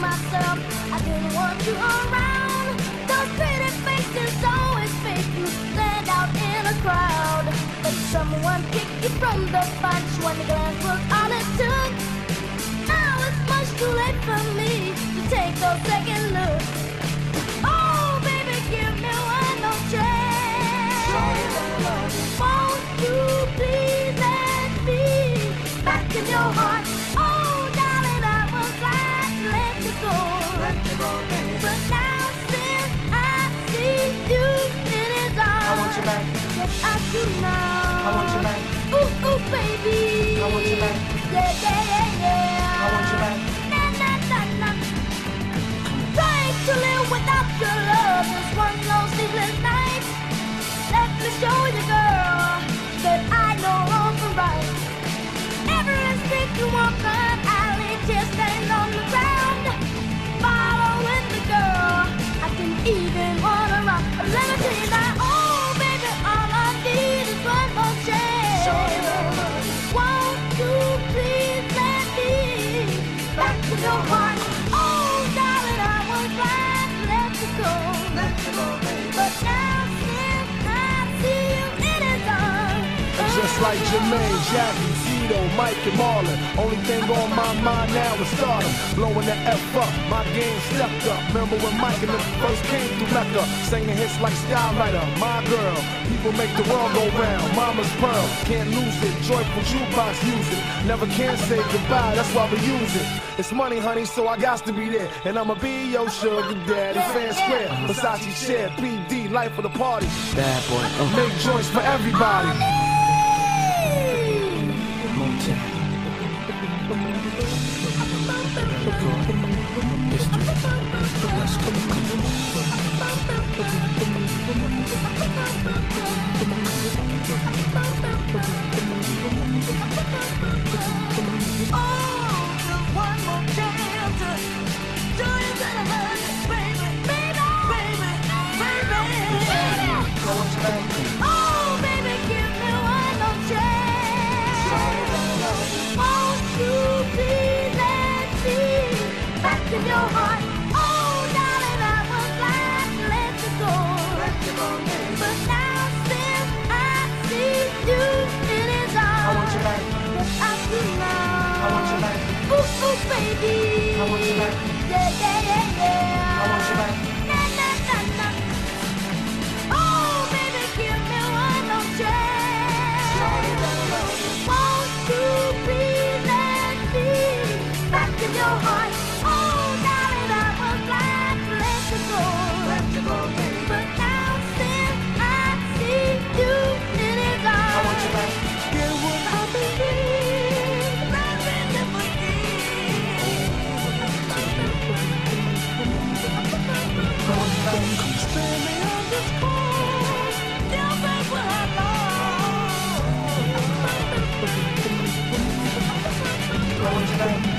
myself, I didn't want you around. Those pretty faces always make you stand out in a crowd. But someone picked you from the bunch when the glance was all it took. Now it's much too late for me to take those second looks. Oh, baby, give me one more chance. Won't you please let me back in your heart? Now. I Just like Jermaine, Jackie, Tito, Mike, and Marlon. Only thing on my mind now is stardom. Blowing the F up, my game stepped up. Remember when Mike and them first came through Mecca? Singing hits like Starlighter, my girl. People make the world go round. Mama's pearl, can't lose it. Joyful jukebox music. Never can say goodbye, that's why we use it. It's money, honey, so I got to be there. And I'ma be your sugar daddy. Fan square, Versace share, PD, life of the party. Bad boy. Make joints for everybody. History. Baby. Oh, I was glad to let you go. But now, since I see you, it is all right. I'm too loud. I want you back. Yeah, yeah, Thank you.